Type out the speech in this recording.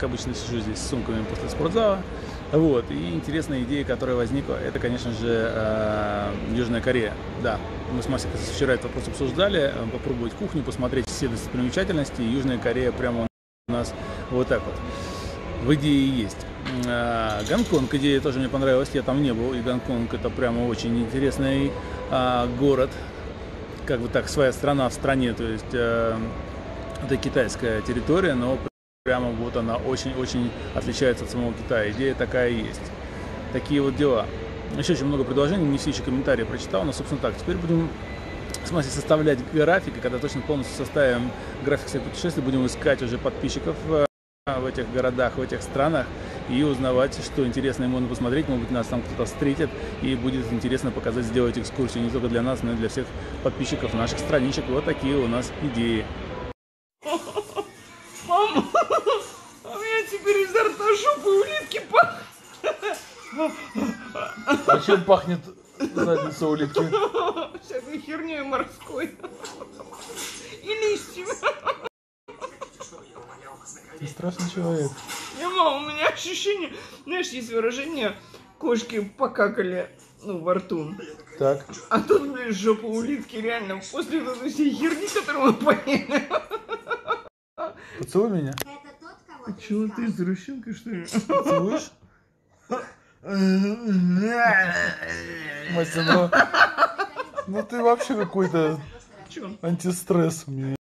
как обычно, сижу здесь с сумками после спортзала. Вот. И интересная идея, которая возникла, это, конечно же, э, Южная Корея. Да, мы с Масикой вчера этот вопрос обсуждали. Э, попробовать кухню, посмотреть все достопримечательности. Южная Корея прямо у нас вот так вот в идее есть. А, Гонконг идея тоже мне понравилась, я там не был, и Гонконг это прямо очень интересный город, как бы так, своя страна в стране, то есть это китайская территория, но прямо вот она очень-очень отличается от самого Китая. Идея такая есть. Такие вот дела. Еще очень много предложений, не все еще комментарии прочитал, но, собственно, так. Теперь будем в смысле составлять график, и когда точно полностью составим график своих путешествий, будем искать уже подписчиков в этих городах, в этих странах и узнавать, что интересное можно посмотреть. Может быть, нас там кто-то встретит и будет интересно показать, сделать экскурсию не только для нас, но и для всех подписчиков наших страничек. Вот такие у нас идеи. Рта жопы улитки пахнет. А чем пахнет задница улитки? Всякой херней морской. И листьями. Ты страшный человек. Не, мама, у меня ощущение, знаешь, есть выражение, кошки покакали, ну, во рту. Так. А тут, блин, жопа улитки, реально, после вот этой всей херни, которую мы поели. Поцелуй меня. Чего ты извращенка, что ли? Целуешь? Мастер, ну, ну ты вообще какой-то антистресс у меня.